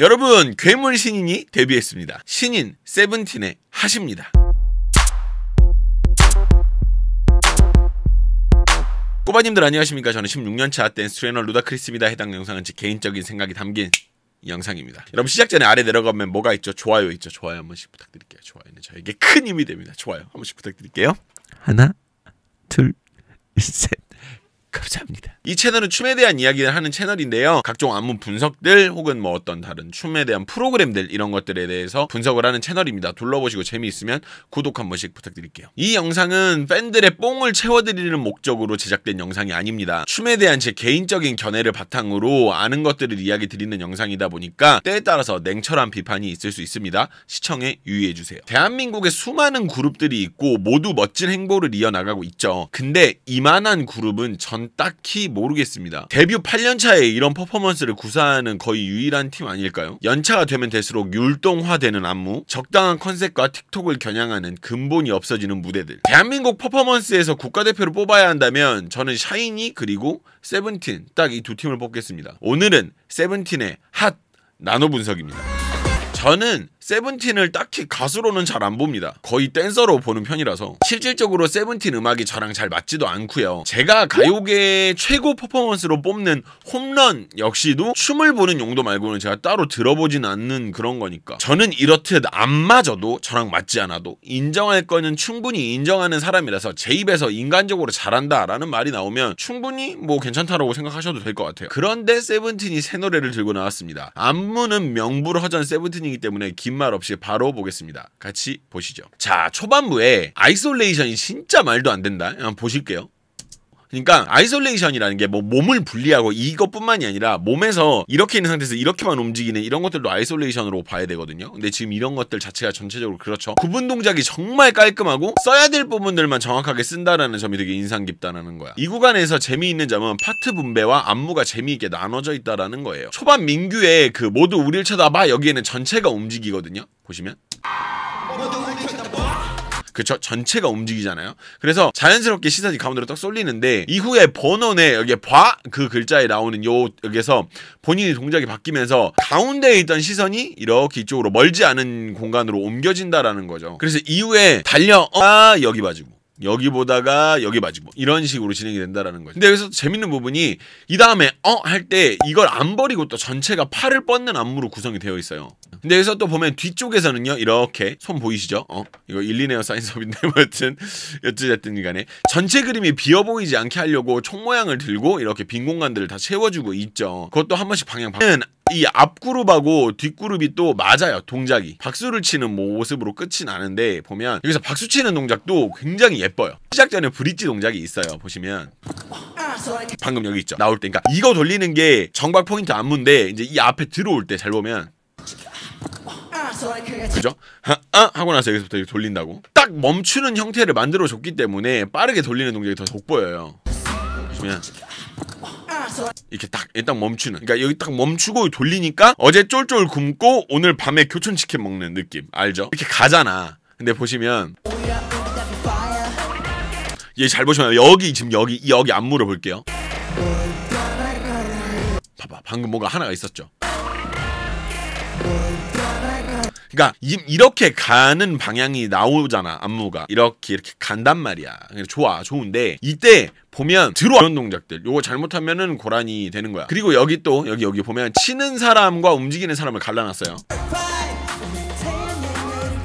여러분 괴물 신인이 데뷔했습니다. 신인 세븐틴의 HOT입니다. 꼬바님들 안녕하십니까? 저는 16년차 댄스 트레이너 루다크리스입니다. 해당 영상은 제 개인적인 생각이 담긴 영상입니다. 여러분 시작 전에 아래 내려가면 뭐가 있죠? 좋아요 있죠? 좋아요 한 번씩 부탁드릴게요. 좋아요는 저에게 큰 힘이 됩니다. 좋아요 한 번씩 부탁드릴게요. 하나, 둘, 셋. 감사합니다. 이 채널은 춤에 대한 이야기를 하는 채널인데요. 각종 안무 분석들 혹은 뭐 어떤 다른 춤에 대한 프로그램들 이런 것들에 대해서 분석을 하는 채널입니다. 둘러보시고 재미있으면 구독 한 번씩 부탁드릴게요. 이 영상은 팬들의 뽕을 채워드리는 목적으로 제작된 영상이 아닙니다. 춤에 대한 제 개인적인 견해를 바탕으로 아는 것들을 이야기 드리는 영상이다 보니까 때에 따라서 냉철한 비판이 있을 수 있습니다. 시청에 유의해주세요. 대한민국에 수많은 그룹들이 있고 모두 멋진 행보를 이어나가고 있죠. 근데 이만한 그룹은 전 딱히 모르겠습니다. 데뷔 8년 차에 이런 퍼포먼스를 구사하는 거의 유일한 팀 아닐까요? 연차가 되면 될수록 율동화되는 안무, 적당한 컨셉과 틱톡을 겨냥하는 근본이 없어지는 무대들. 대한민국 퍼포먼스에서 국가대표를 뽑아야 한다면 저는 샤이니 그리고 세븐틴 딱 이 두 팀을 뽑겠습니다. 오늘은 세븐틴의 HOT 나노 분석입니다. 저는 세븐틴을 딱히 가수로는 잘 안 봅니다. 거의 댄서로 보는 편이라서 실질적으로 세븐틴 음악이 저랑 잘 맞지도 않고요. 제가 가요계 최고 퍼포먼스로 뽑는 홈런 역시도 춤을 보는 용도 말고는 제가 따로 들어보진 않는 그런 거니까 저는 이렇듯 안 맞아도 저랑 맞지 않아도 인정할 거는 충분히 인정하는 사람이라서 제 입에서 인간적으로 잘한다 라는 말이 나오면 충분히 뭐 괜찮다라고 생각하셔도 될 것 같아요. 그런데 세븐틴이 새 노래를 들고 나왔습니다. 안무는 명불허전 세븐틴이기 때문에 긴 말 없이 바로 보겠습니다. 같이 보시죠. 자, 초반부에 isolation이 진짜 말도 안 된다. 한번 보실게요. 그러니까 isolation이라는 게 뭐 몸을 분리하고 이것뿐만이 아니라 몸에서 이렇게 있는 상태에서 이렇게만 움직이는 이런 것들도 isolation으로 봐야 되거든요. 근데 지금 이런 것들 자체가 전체적으로 그렇죠. 구분 동작이 정말 깔끔하고 써야 될 부분들만 정확하게 쓴다라는 점이 되게 인상 깊다라는 거야. 이 구간에서 재미있는 점은 파트 분배와 안무가 재미있게 나눠져 있다라는 거예요. 초반 민규의 그 모두 우릴 쳐다봐 여기에는 전체가 움직이거든요. 보시면 그쵸 전체가 움직이잖아요. 그래서 자연스럽게 시선이 가운데로 딱 쏠리는데 이후에 번원에 여기 봐그 글자에 나오는 요 여기서 본인이 동작이 바뀌면서 가운데에 있던 시선이 이렇게 이쪽으로 멀지 않은 공간으로 옮겨진다라는 거죠. 그래서 이후에 달려 아 여기 봐주고 여기 보다가 여기 맞고 이런 식으로 진행이 된다라는 거죠. 근데 여기서 재밌는 부분이 이 다음에 어 할 때 이걸 안 버리고 또 전체가 팔을 뻗는 안무로 구성이 되어 있어요. 근데 여기서 또 보면 뒤쪽에서는요 이렇게 손 보이시죠? 어 이거 일리네어 사인스업인데 뭐 여튼 여튼저튼 간에 전체 그림이 비어 보이지 않게 하려고 총 모양을 들고 이렇게 빈 공간들을 다 채워주고 있죠. 그것도 한 번씩 방향 바 이 앞그룹하고 뒷그룹이 또 맞아요 동작이. 박수를 치는 모습으로 끝이 나는데 보면 여기서 박수 치는 동작도 굉장히 예뻐요. 시작 전에 브릿지 동작이 있어요 보시면. 방금 여기 있죠? 나올 때 그러니까. 이거 돌리는 게 정박 포인트 안무인데 이제 이 앞에 들어올 때 잘 보면. 그죠? 하, 아 하고 나서 여기서부터 이렇게 돌린다고. 딱 멈추는 형태를 만들어 줬기 때문에 빠르게 돌리는 동작이 더 돋보여요. 보시면 이렇게 딱 일단 멈추는. 그러니까 여기 딱 멈추고 돌리니까 어제 쫄쫄 굶고 오늘 밤에 교촌치킨 먹는 느낌. 알죠? 이렇게 가잖아. 근데 보시면 얘 잘 보시면 여기 지금 여기 여기 안무를 볼게요. 봐봐. 방금 뭔가 하나가 있었죠 그러니까 이 렇게 가는 방향이 나오잖아 안무가. 이렇게 이렇게 간단 말이야. 좋아 좋은데 이때 보면 들어오는 동작들. 요거 잘못하면은 고란이 되는 거야. 그리고 여기 또 여기 여기 보면 치는 사람과 움직이는 사람을 갈라놨어요.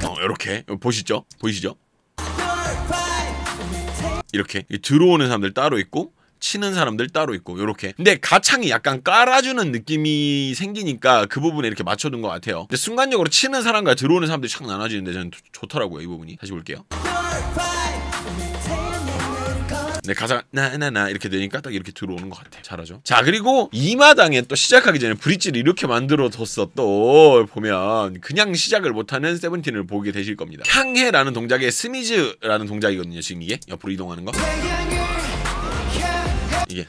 어 이렇게. 보시죠? 보이시죠? 이렇게. 들어오는 사람들 따로 있고 치는 사람들 따로 있고 요렇게. 근데 가창이 약간 깔아주는 느낌이 생기니까 그 부분에 이렇게 맞춰둔 것 같아요. 근데 순간적으로 치는 사람과 들어오는 사람들이 착 나눠지는데 저는 좋더라고요 이 부분이. 다시 볼게요. 네 가사가 나나나 이렇게 되니까 딱 이렇게 들어오는 것 같아 잘하죠? 자 그리고 이 마당에 또 시작하기 전에 브릿지를 이렇게 만들어 뒀어 또. 보면 그냥 시작을 못하는 세븐틴을 보게 되실 겁니다. 향해라는 동작에 스미즈라는 동작이거든요 지금 이게. 옆으로 이동하는 거 이게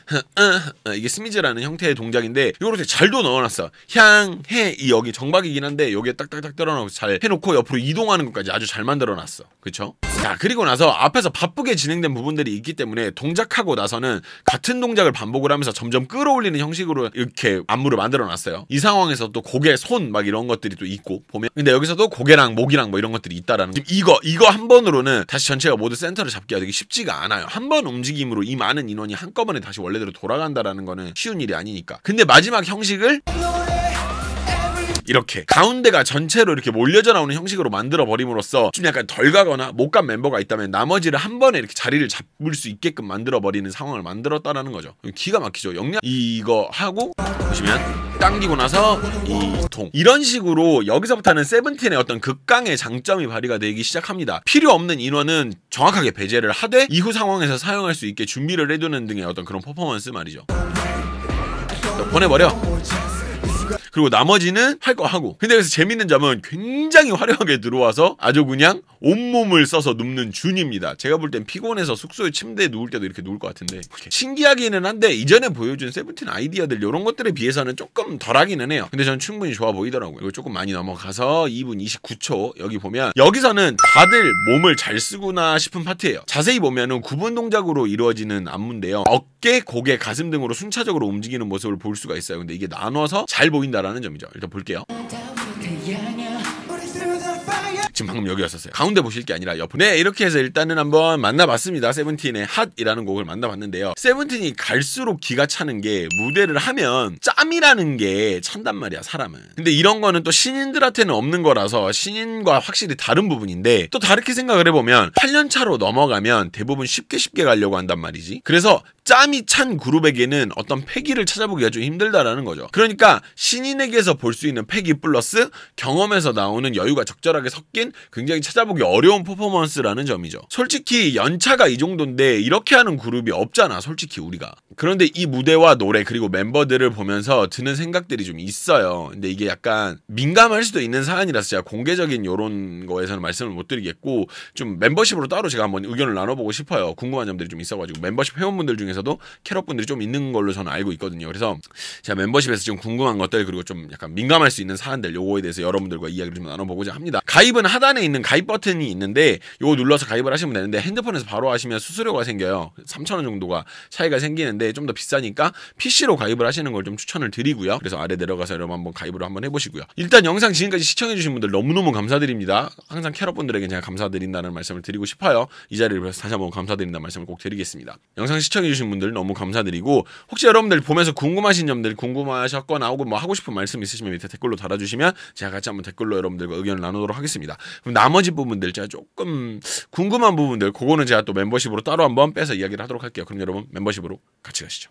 어, 이게 스미즈라는 형태의 동작인데 요렇게 잘도 넣어놨어. 향해 이 여기 정박이긴 한데 여기에 딱딱딱 떨어놓고 잘 해놓고 옆으로 이동하는 것까지 아주 잘 만들어놨어. 그쵸? 자 그리고 나서 앞에서 바쁘게 진행된 부분들이 있기 때문에 동작하고 나서는 같은 동작을 반복을 하면서 점점 끌어올리는 형식으로 이렇게 안무를 만들어놨어요. 이 상황에서 또 고개, 손 막 이런 것들이 또 있고 보면 근데 여기서도 고개랑 목이랑 뭐 이런 것들이 있다라는 거. 이거 이거 한 번으로는 다시 전체가 모두 센터를 잡기가 되게 쉽지가 않아요. 한 번 움직임으로 이 많은 인원이 한꺼번에 다시 원래대로 돌아간다라는 거는 쉬운 일이 아니니까. 근데 마지막 형식을 이렇게 가운데가 전체로 이렇게 몰려져 나오는 형식으로 만들어 버림으로써 좀 약간 덜 가거나 못 간 멤버가 있다면 나머지를 한 번에 이렇게 자리를 잡을 수 있게끔 만들어 버리는 상황을 만들었다라는 거죠. 기가 막히죠. 영량 이거 하고 보시면 당기고 나서 이 통 이런 식으로 여기서부터는 세븐틴의 어떤 극강의 장점이 발휘가 되기 시작합니다. 필요 없는 인원은 정확하게 배제를 하되 이후 상황에서 사용할 수 있게 준비를 해두는 등의 어떤 그런 퍼포먼스 말이죠. 보내버려. 그리고 나머지는 할 거 하고. 근데 여기서 재밌는 점은 굉장히 화려하게 들어와서 아주 그냥 온몸을 써서 눕는 준입니다. 제가 볼 땐 피곤해서 숙소에 침대에 누울 때도 이렇게 누울 것 같은데 신기하기는 한데 이전에 보여준 세븐틴 아이디어들 이런 것들에 비해서는 조금 덜하기는 해요. 근데 저는 충분히 좋아 보이더라고요. 이거 조금 많이 넘어가서 2분 29초 여기 보면 여기서는 다들 몸을 잘 쓰구나 싶은 파트예요. 자세히 보면은 구분 동작으로 이루어지는 안무인데요. 어깨, 고개, 가슴 등으로 순차적으로 움직이는 모습을 볼 수가 있어요. 근데 이게 나눠서 잘 보인다 라는 점이죠. 일단 볼게요. 지금 방금 여기였었어요. 가운데 보실 게 아니라 옆. 네, 이렇게 해서 일단은 한번 만나봤습니다. 세븐틴의 핫이라는 곡을 만나봤는데요. 세븐틴이 갈수록 기가 차는 게 무대를 하면 짬이라는 게 찬단 말이야, 사람은. 근데 이런 거는 또 신인들한테는 없는 거라서 신인과 확실히 다른 부분인데 또 다르게 생각을 해보면 8년 차로 넘어가면 대부분 쉽게 쉽게 가려고 한단 말이지. 그래서 짬이 찬 그룹에게는 어떤 패기를 찾아보기가 좀 힘들다라는 거죠. 그러니까 신인에게서 볼 수 있는 패기 플러스 경험에서 나오는 여유가 적절하게 섞인 굉장히 찾아보기 어려운 퍼포먼스라는 점이죠. 솔직히 연차가 이 정도인데 이렇게 하는 그룹이 없잖아, 솔직히 우리가. 그런데 이 무대와 노래 그리고 멤버들을 보면서 드는 생각들이 좀 있어요. 근데 이게 약간 민감할 수도 있는 사안이라서 제가 공개적인 요런 거에서는 말씀을 못 드리겠고 좀 멤버십으로 따로 제가 한번 의견을 나눠보고 싶어요. 궁금한 점들이 좀 있어가지고 멤버십 회원분들 중에서 도 캐럿 분들이 좀 있는 걸로 저는 알고 있거든요. 그래서 제가 멤버십에서 좀 궁금한 것들 그리고 좀 약간 민감할 수 있는 사안들 요거에 대해서 여러분들과 이야기를 좀 나눠보고자 합니다. 가입은 하단에 있는 가입 버튼이 있는데 요거 눌러서 가입을 하시면 되는데 핸드폰에서 바로 하시면 수수료가 생겨요. 3,000원 정도가 차이가 생기는데 좀 더 비싸니까 PC로 가입을 하시는 걸 좀 추천을 드리고요. 그래서 아래 내려가서 여러분 한번 가입을 한번 해보시고요. 일단 영상 지금까지 시청해주신 분들 너무너무 감사드립니다. 항상 캐럿분들에게 제가 감사드린다는 말씀을 드리고 싶어요. 이 자리를 위해서 다시 한번 감사드린다는 말씀을 꼭 드리겠습니다. 영상 시청해 주신 분들 너무 감사드리고 혹시 여러분들 보면서 궁금하신 점들 궁금하셨거나 혹은 뭐 하고 싶은 말씀 있으시면 밑에 댓글로 달아주시면 제가 같이 한번 댓글로 여러분들과 의견을 나누도록 하겠습니다. 그럼 나머지 부분들 제가 조금 궁금한 부분들 그거는 제가 또 멤버십으로 따로 한번 빼서 이야기를 하도록 할게요. 그럼 여러분 멤버십으로 같이 가시죠.